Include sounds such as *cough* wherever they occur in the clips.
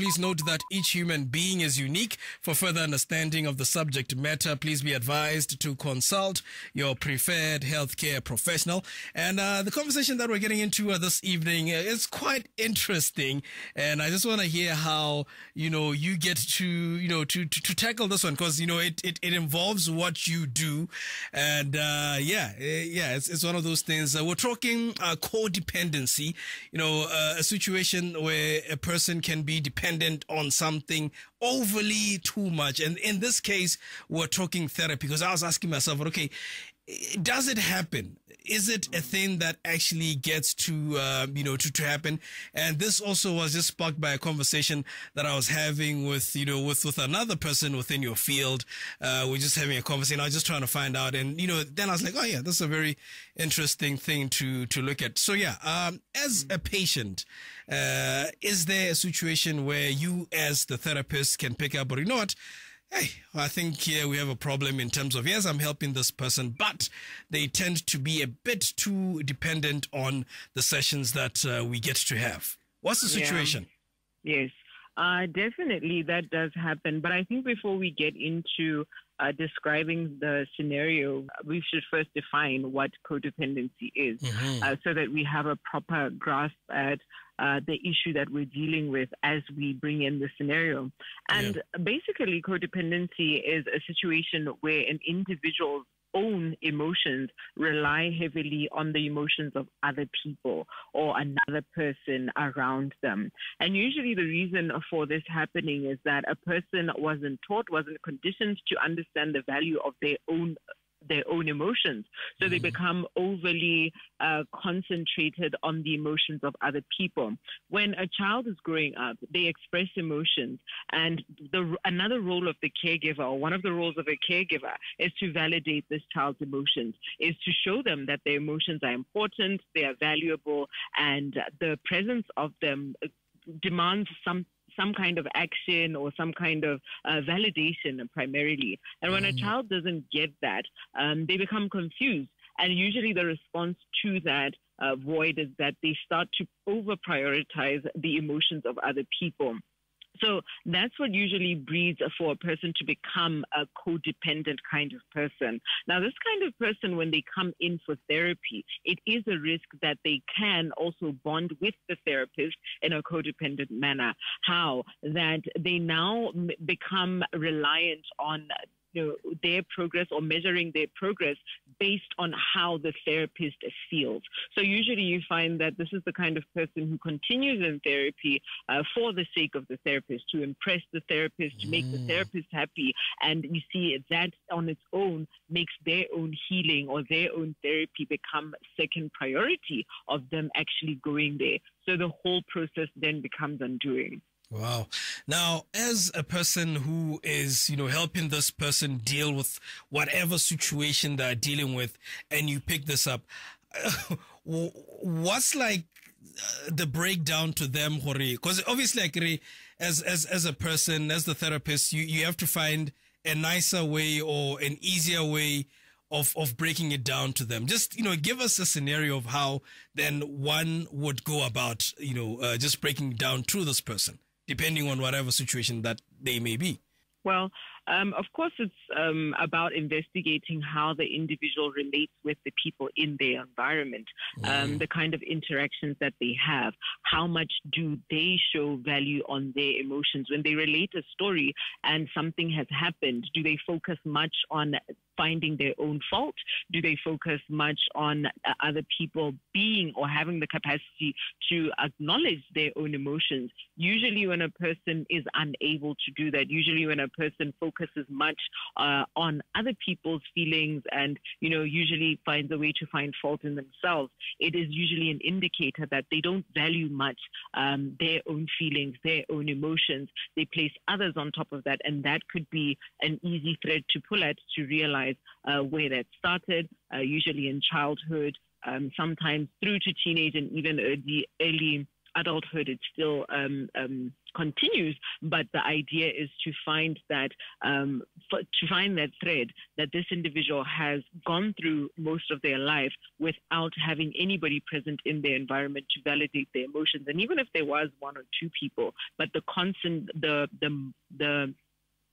Please note that each human being is unique. For further understanding of the subject matter, please be advised to consult your preferred healthcare professional. And uh, the conversation that we're getting into uh, this evening is quite interesting. And I just want to hear how, you know, you get to, you know, to, to, to tackle this one because, you know, it, it, it involves what you do. And uh, yeah, eh, yeah, it's, it's one of those things. Uh, we're talking uh, codependency, you know, uh, a situation where a person can be dependent on something overly too much. And in this case, we're talking therapy because I was asking myself, okay, does it happen? Is it a thing that actually gets to, uh, you know, to, to happen? And this also was just sparked by a conversation that I was having with, you know, with, with another person within your field. Uh, we're just having a conversation. I was just trying to find out. And, you know, then I was like, oh yeah, this is a very interesting thing to, to look at. So yeah, um, as a patient, uh, is there a situation where you as the therapist can pick up, or you know what? hey, I think here we have a problem in terms of, yes, I'm helping this person, but they tend to be a bit too dependent on the sessions that uh, we get to have. What's the situation? Yeah. Yes, uh, definitely that does happen. But I think before we get into uh, describing the scenario, we should first define what codependency is mm-hmm. uh, so that we have a proper grasp at uh, the issue that we're dealing with as we bring in the scenario. And yeah. basically, codependency is a situation where an individual's own emotions rely heavily on the emotions of other people or another person around them. And usually the reason for this happening is that a person wasn't taught, wasn't conditioned to understand the value of their own their own emotions. So mm-hmm. they become overly uh, concentrated on the emotions of other people. When a child is growing up, they express emotions, and the another role of the caregiver, or one of the roles of a caregiver, is to validate this child's emotions, is to show them that their emotions are important, they are valuable, and the presence of them demands some some kind of action or some kind of uh, validation primarily. And when mm. a child doesn't get that, um, they become confused. And usually the response to that uh, void is that they start to over prioritize the emotions of other people. So that's what usually breeds for a person to become a codependent kind of person. Now, this kind of person, when they come in for therapy, it is a risk that they can also bond with the therapist in a codependent manner. How? That they now become reliant on you know, their progress or measuring their progress based on how the therapist feels. So usually you find that this is the kind of person who continues in therapy uh, for the sake of the therapist, to impress the therapist, to make mm. the therapist happy. And you see that on its own makes their own healing or their own therapy become second priority of them actually going there. So the whole process then becomes undoing. Wow. Now, as a person who is, you know, helping this person deal with whatever situation they're dealing with, and you pick this up, *laughs* what's like uh, the breakdown to them, Hori? Because obviously, like, as, as, as a person, as the therapist, you, you have to find a nicer way or an easier way of, of breaking it down to them. Just, you know, give us a scenario of how then one would go about, you know, uh, just breaking down to this person depending on whatever situation that they may be? Well, um, of course, it's um, about investigating how the individual relates with the people in their environment, um, mm. the kind of interactions that they have, how much do they show value on their emotions. When they relate a story and something has happened, do they focus much on finding their own fault? Do they focus much on uh, other people being or having the capacity to acknowledge their own emotions? Usually, when a person is unable to do that, usually when a person focuses much uh, on other people's feelings and, you know, usually finds a way to find fault in themselves, it is usually an indicator that they don't value much um, their own feelings, their own emotions. They place others on top of that, and that could be an easy thread to pull at to realize uh, where that started, uh, usually in childhood, um, sometimes through to teenage and even early, early adulthood, it still um, um, continues. But the idea is to find that um, to find that thread that this individual has gone through most of their life without having anybody present in their environment to validate their emotions. And even if there was one or two people, but the constant the the the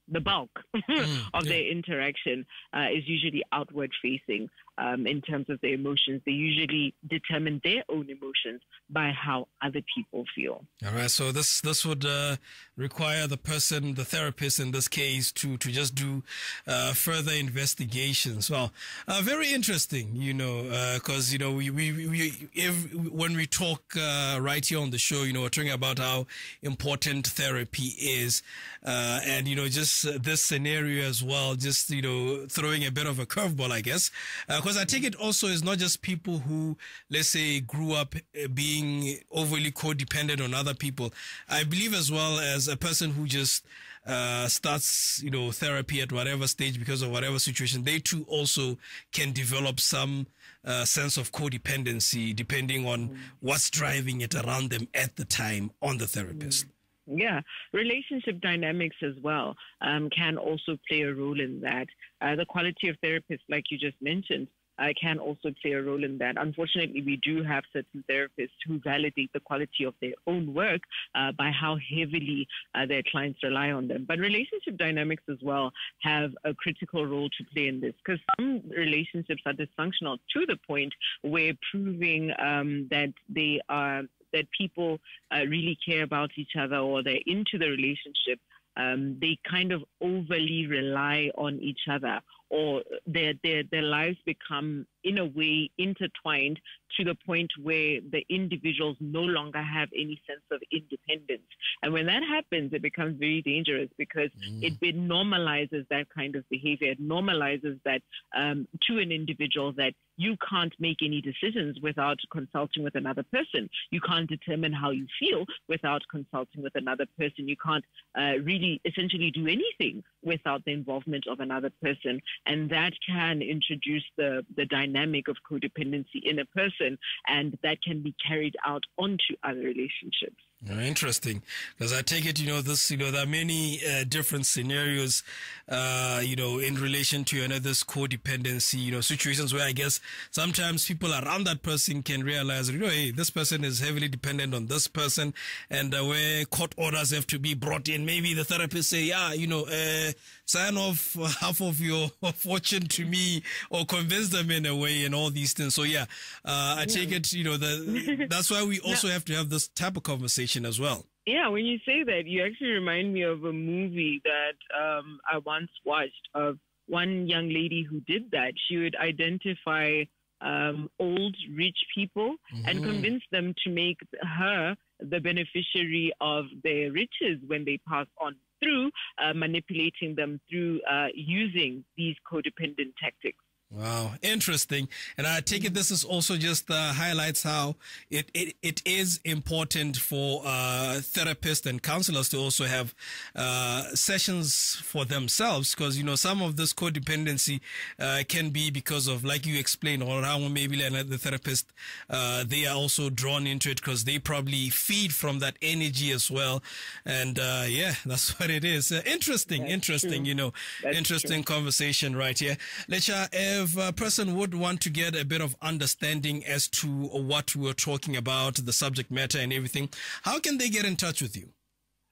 the bulk *laughs* mm, of yeah. their interaction uh, is usually outward facing um, in terms of their emotions. They usually determine their own emotions by how other people feel. All right. So this this would uh, require the person, the therapist in this case, to to just do uh, further investigations. Well, uh, very interesting. You know, because uh, you know we we, we if, when we talk uh, right here on the show, you know, we're talking about how important therapy is, uh, and you know, just this scenario as well, just you know, throwing a bit of a curveball, I guess because I think it also is not just people who, let's say, grew up uh, being overly codependent on other people. I believe as well as a person who just uh, starts, you know, therapy at whatever stage because of whatever situation, they too also can develop some uh, sense of codependency depending on mm. what's driving it around them at the time on the therapist. Mm. Yeah, relationship dynamics as well um, can also play a role in that. Uh, the quality of therapists, like you just mentioned, uh, can also play a role in that. Unfortunately, we do have certain therapists who validate the quality of their own work uh, by how heavily uh, their clients rely on them. But relationship dynamics as well have a critical role to play in this because some relationships are dysfunctional to the point where proving um, that they are that people uh, really care about each other or they're into the relationship um, they kind of overly rely on each other or their, their, their lives become in a way intertwined to the point where the individuals no longer have any sense of independence. And when that happens, it becomes very dangerous because mm. it, it, normalizes that kind of behavior. It normalizes that um, to an individual that you can't make any decisions without consulting with another person. You can't determine how you feel without consulting with another person. You can't uh, really essentially do anything without the involvement of another person. And that can introduce the, the dynamic of codependency in a person, and that can be carried out onto other relationships. Interesting, because I take it, you know, this, you know, there are many uh, different scenarios, uh, you know, in relation to another codependency, you know, situations where I guess sometimes people around that person can realize, you know, hey, this person is heavily dependent on this person, and uh, where court orders have to be brought in. Maybe the therapist say, yeah, you know, uh, sign off *laughs* half of your *laughs* fortune to me, or convince them in a way, and all these things. So yeah, uh, I take it, you know, the, that's why we *laughs* also have to have this type of conversation as well. Yeah, when you say that, you actually remind me of a movie that um, I once watched of one young lady who did that. She would identify um, old rich people mm-hmm. and convince them to make her the beneficiary of their riches when they pass on through uh, manipulating them through uh, using these codependent tactics. Wow, interesting. And I take it this is also just uh, highlights how it, it, it is important for uh, therapists and counselors to also have uh, sessions for themselves because, you know, some of this codependency uh, can be because of, like you explained, or how maybe the therapist, uh, they are also drawn into it because they probably feed from that energy as well. And uh, yeah, *laughs* that's what it is. interesting, that's interesting, true. you know, that's interesting true. conversation right here. Letsha, if a person would want to get a bit of understanding as to what we're talking about, the subject matter and everything, how can they get in touch with you?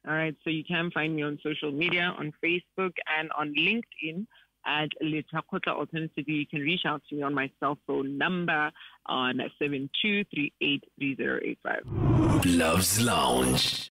All right, so you can find me on social media, on Facebook and on LinkedIn at Letsha Kgotla. Alternatively, you can reach out to me on my cell phone number on 72383085. Luv's Lounge.